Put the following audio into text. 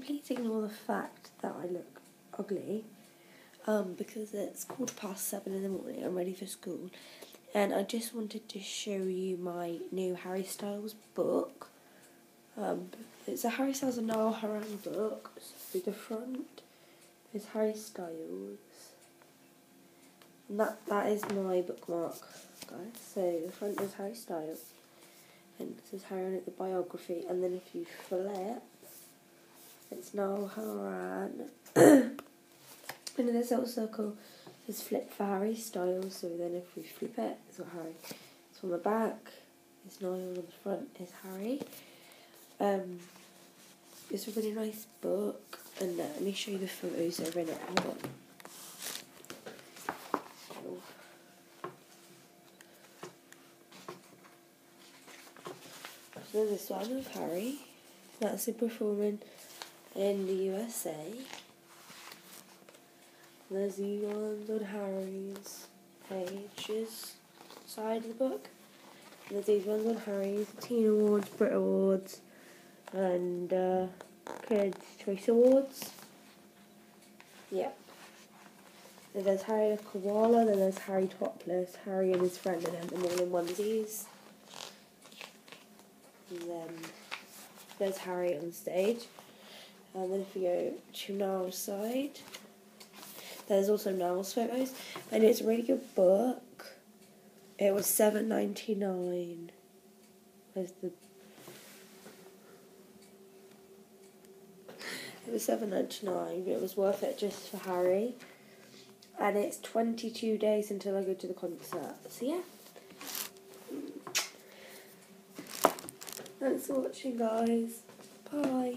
completely ignore the fact that I look ugly, um, because it's quarter past seven in the morning. I'm ready for school, and I just wanted to show you my new Harry Styles book. Um, it's a Harry Styles and Niall Horan book. So the front is Harry Styles, and that that is my bookmark, guys. So the front is Harry Styles, and it says Harry the biography, and then if you flip, it's Niall Horan. and in this little circle is flip for Harry so then if we flip it, it's got Harry. So on the back is Niall, on the front is Harry. Um, it's a really nice book, and uh, let me show you the photos that are in it. Hold on. So this one of Harry, that's him performing in the USA. There's the ones on Harry's pages side of the book. There's these ones on Harry's Teen Awards, Brit Awards, and uh, Kids Choice Awards. Yep. Then there's Harry the Koala, then there's Harry Topless, Harry and his friend, and then them all in onesies. And then there's Harry on stage. And then if we go to Niall's side, there's also Niall's photos. And it's a really good book. It was seven ninety nine. Where's the It was seven ninety nine, but it was worth it just for Harry. And it's twenty two days until I go to the concert. So yeah. Thanks for watching guys. Bye.